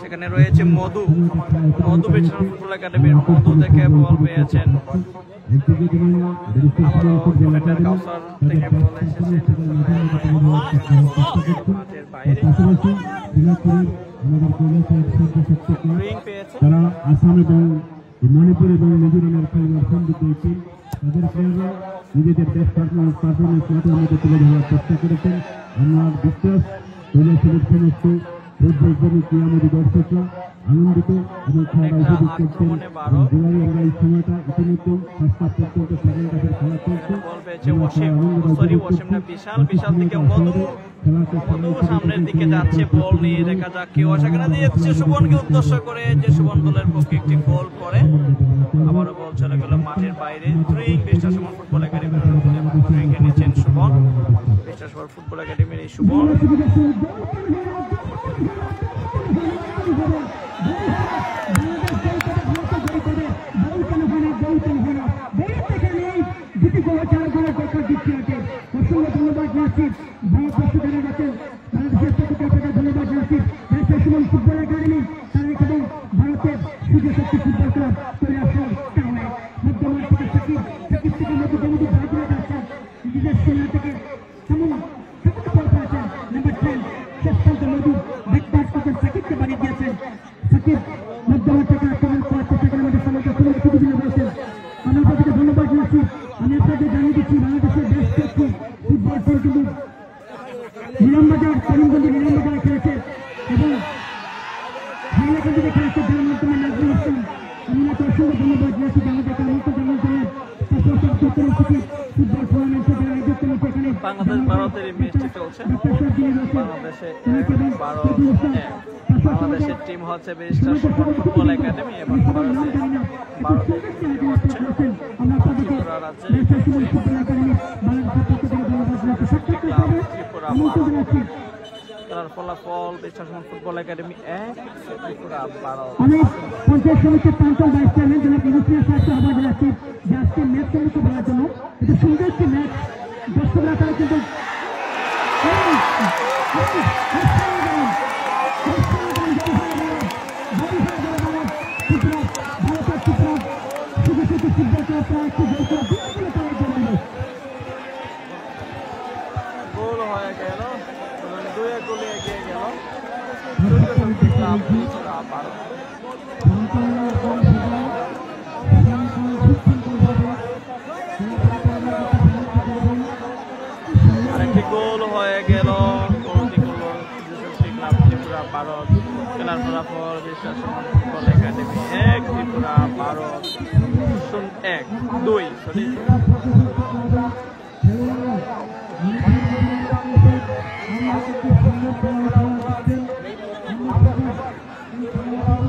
সেখানে রয়েছে মধু। মধু পেছন ফুটবল একাডেমির মধু থেকে বল পেয়েছেন তারা আসাম এবং মণিপুর এবং মিজোরামের খেলোয়াড় সন্দিগ্ধ টিম তাদের নিজেদের বেস্ট পারফরমেন্স পারফরমেন্স তুলে ধরার চেষ্টা করেছেন। আমার বিশ্বাস ফুটবল প্রেমী ক্রীড়ামোদী দর্শকরা আনন্দিত এবং খেলাটা উপভোগ করছেন। জুলাই আমরা এই সময়টা ইতিমধ্যে পর্যন্ত খেলা চলছে। সামনের দিকে যাচ্ছে বল নিয়ে দেখা যাক কেউ সেখানে দিয়েছে সুবনকে উদ্দেশ্য করে যে সুবন দলের পক্ষে একটি গোল করে। আবারও বল চলে গেল মাঠের বাইরে। সুমন ফুটবল একাডেমির নিচ্ছেন সুবন সুমন ফুটবল একাডেমির এই সুবন বাংলাদেশ ভারতের এই ম্যাচটি চলছে বাংলাদেশে ভারত বাংলাদেশের টিম হচ্ছে বেরিস্টার সুমন ফুটবল একাডেমি এবং ভারতে ভারতের টিম হচ্ছে ত্রিপুরা ক্লাব ত্রিপুরা। খেলার ফলাফল বেরিস্টার সুমন ফুটবল একাডেমি এক ত্রিপুরা আমি পঞ্চায়েত সমিতির প্রান্তর ভাইস চেয়ারম্যান জনাব ইউসিএস সাহেবকে আহ্বান জানাচ্ছি যে আজকে ম্যাচ সম্মুখ বলার জন্য। এটা সুন্দর একটি ম্যাচ দর্শকরা তারা কিন্তু গোল গেল। এবং দুয়ে গোলে এগিয়ে গেল। চোদ্দ শক্তি ক্লাব ত্রিপুরা ভারত আরেকটি গোল হয়ে গেল। ত্রিপুরা ভারত। খেলার ফলাফল বিশ্বাস একাডেমি এক, ত্রিপুরা ভারত এক, দুই সরি Thank you.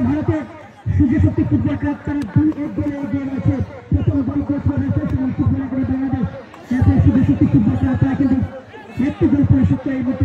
মুহূর্তে ভারতের সূর্য শক্তি ফুটবল ক্লাব তারা দুই এক গোলে এগিয়ে রয়েছে। প্রথম গোল করেছে বাংলাদেশ এবং ফুটবল করে বাংলাদেশ। সুযোগ শক্তি ফুটবল ক্লাব তারা কিন্তু একটি গোল করে সত্যি এই মুহূর্তে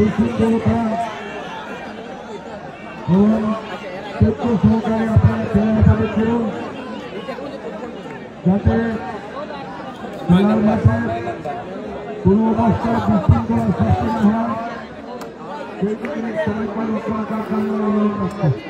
দেবতা ভগবান তথ্য সহকারে আপনারা খেলার হয়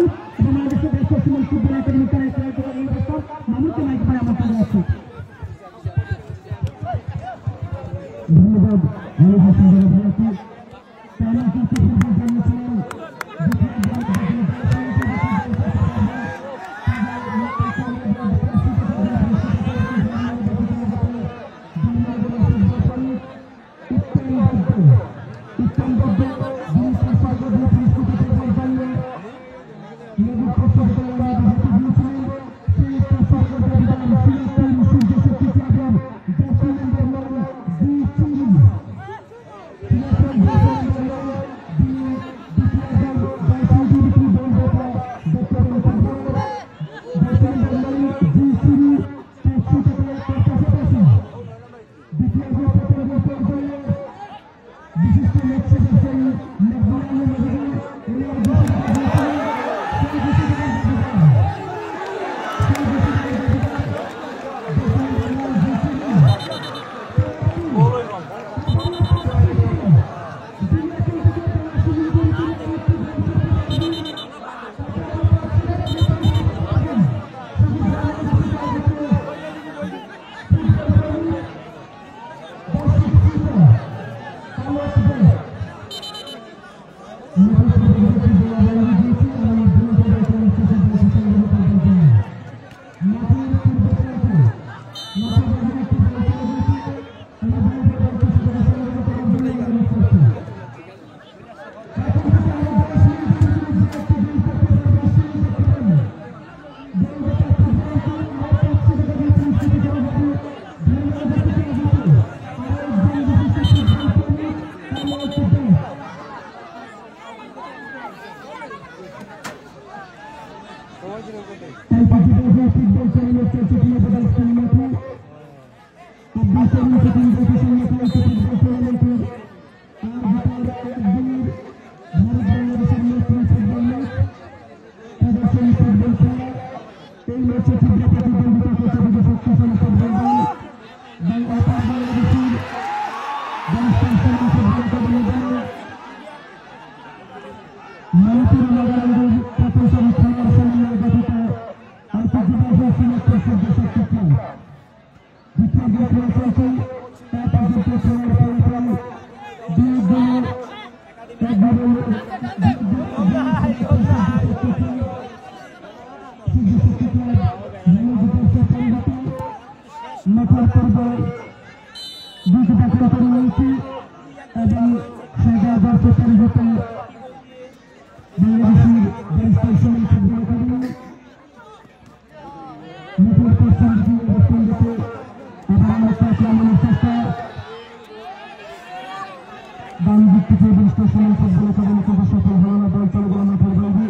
ডান দিক থেকে বিষ্ট সুনীল ফুটবল একাডেমি কিন্তু সফল হল না বল চলে গেল মাঠের বাইরে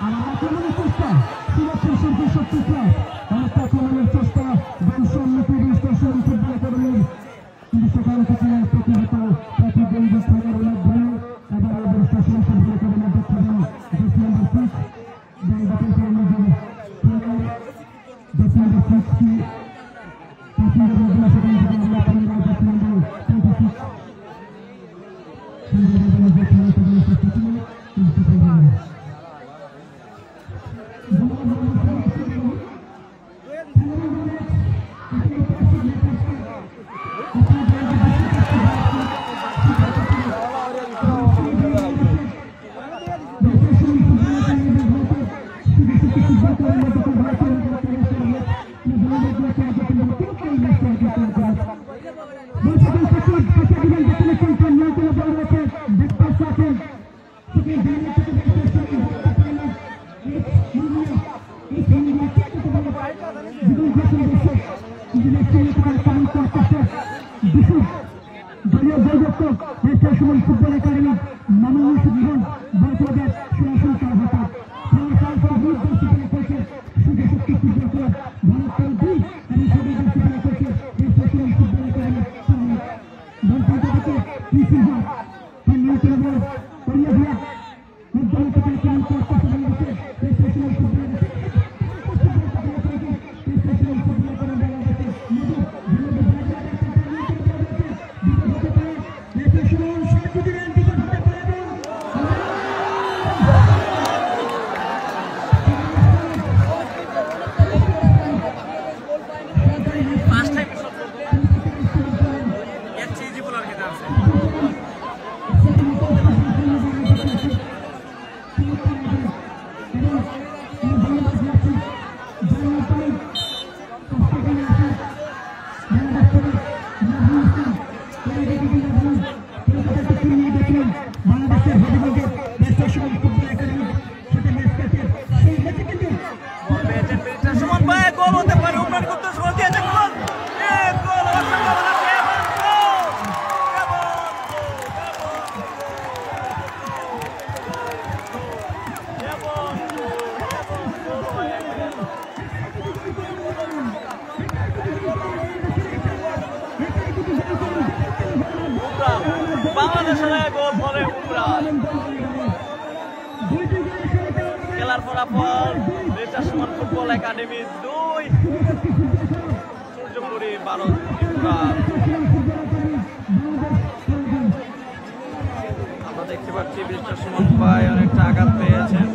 আর আমার কেমন চেষ্টা সিলেকশন খেলার ফলাফল রেচাসমান ফুটবল একাডেমি দুই সূর্যপুরী ভারত ত্রিপুরা আমরা দেখতে পাচ্ছি বৃষ্টার সুমন ভাই অনেকটা আঘাত পেয়েছেন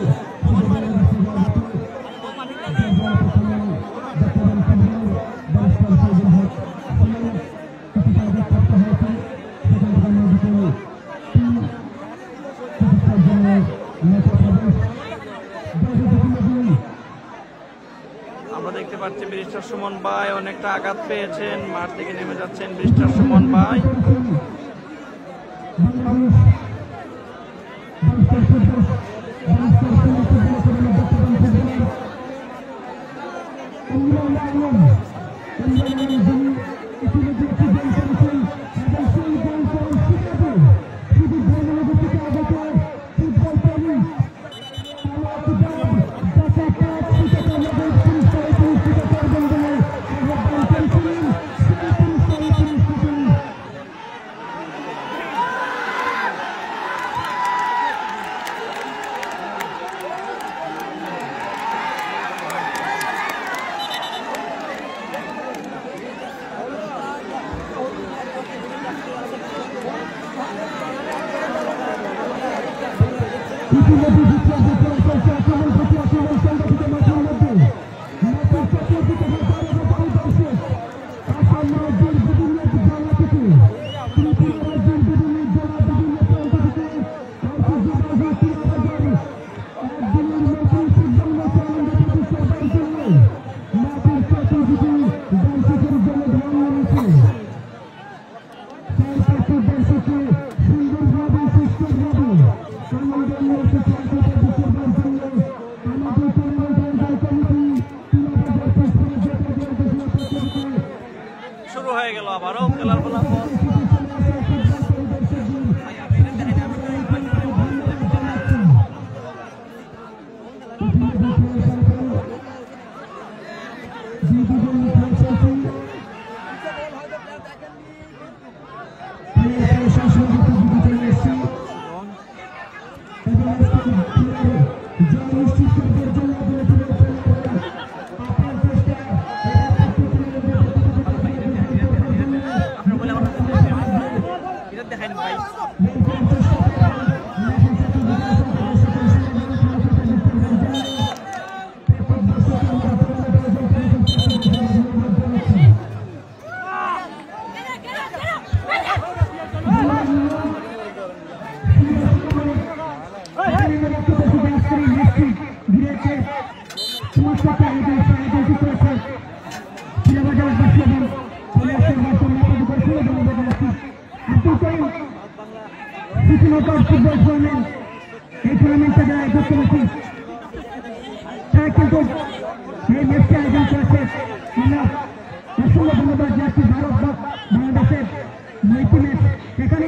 একটা আঘাত পেয়েছেন মাঠ থেকে নেমে যাচ্ছেন মিস্টার সুমন ভাই। নৈপুণ্যের এখানে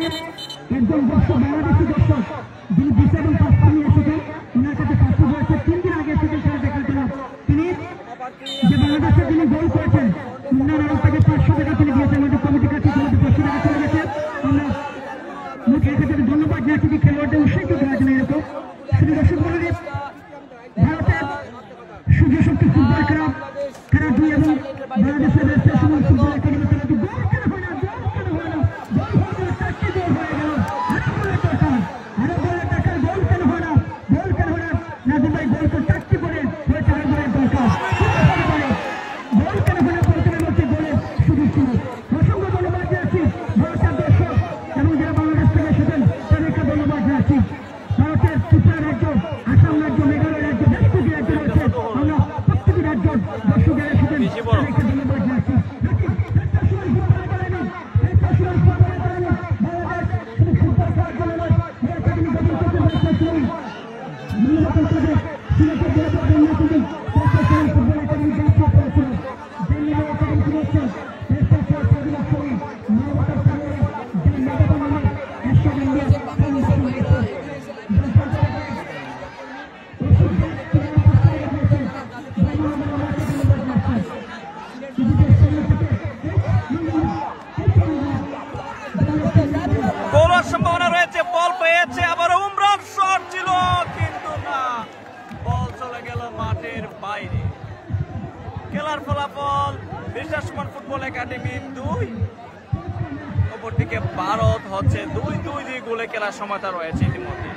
দুই দুই গোলে খেলার সময়টা রয়েছে ইতিমধ্যে।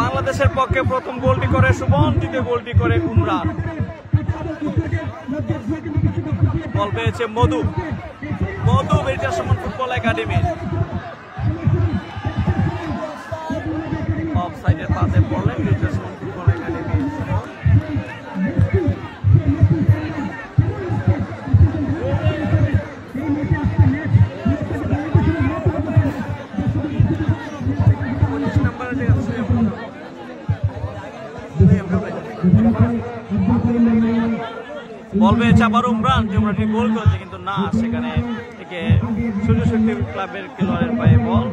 বাংলাদেশের পক্ষে প্রথম গোলটি করে সুমন দ্বিতীয় গোলটি করে কুমরা বল পেয়েছে মধু। মধু বেরিটা সুমন ফুটবল একাডেমির অফসাইডের পাশে পড়লেন বলবে চাপার উমরান যে গোল করেছে, কিন্তু না, সেখানে থেকে সূর্য শক্তি ক্লাবের খেলোয়াড়ের পায়ে বল।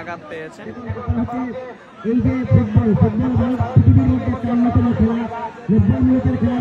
আঘাত পেয়েছেন। ফুটবল ফুটবল পৃথিবীর মধ্যে খেলা। নব্বই মিনিটের খেলা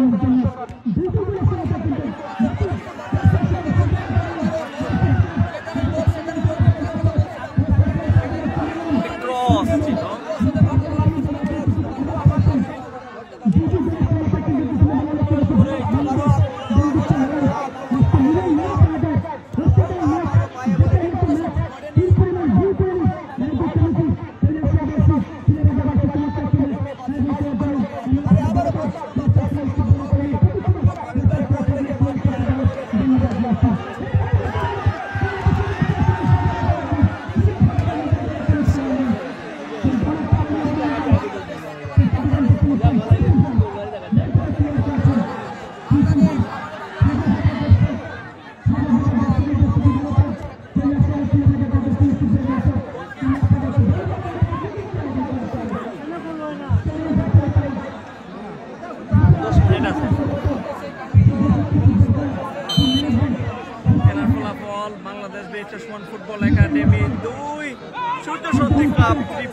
Thank you. uh,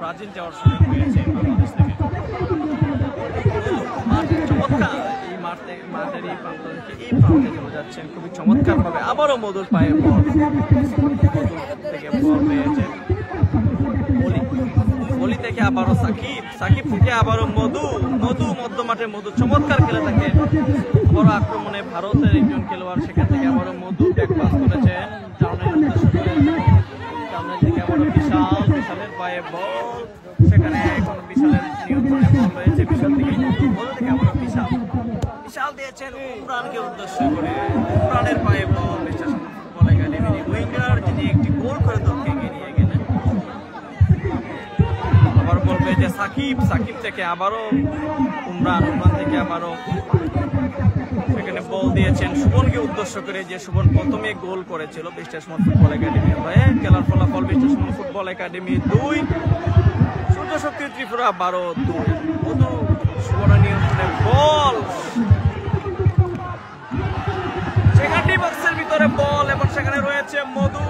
ব্রাজিল যাওয়ার সুযোগ এই মাঠে থেকে এই খুবই চমৎকারভাবে আবারও মধুর পায়ে থেকে বল পেয়েছেন থেকে আবারও সাকিব। সাকিব থেকে আবারও মধু মধু মধ্য মাঠে মধু। চমৎকার খেলে থাকে। বড় আক্রমণে ভারতের একজন খেলোয়াড়, সেখান থেকে আবারও মধু ব্যাক পাস করেছেন জাউনের উদ্দেশ্য করে জাউনের দিকে আবারও বিশাল পায়ে বল সেখানে এখন বিশালের বিশাল বিশাল। দিয়েছেন উমরানকে উদ্দেশ্য করে। উমরানের পায়ে বল উইঙ্গার, যিনি একটি গোল করে দলকে আবার যে সাকিব সাকিব থেকে আবারও উমরান উমরান থেকে আবারও সেখানে বল দিয়েছেন। সুবনকে উদ্দেশ্য করে যে সুবন প্রথমে গোল করেছিল বিষ্টেশমন ফুটবল একাডেমির হয়ে খেলার ফলাফল বিষ্টেশমন ফুটবল একাডেমি দুই, সূর্য শক্তি ত্রিপুরা বারো দুই। মধু সুবর্ণ নিয়ন্ত্রণে বল। সেখানটি বক্সের ভিতরে বল এবং সেখানে রয়েছে মধু।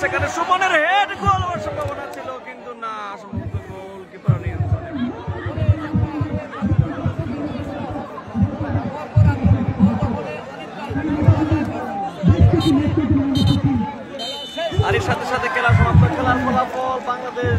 সেখানে সুমনের হেড গোল হওয়ার সম্ভাবনা ছিল, কিন্তু না সম্ভবত গোল আর সাথে সাথে খেলা সমাপ্ত, খেলার ফলাফল বাংলাদেশ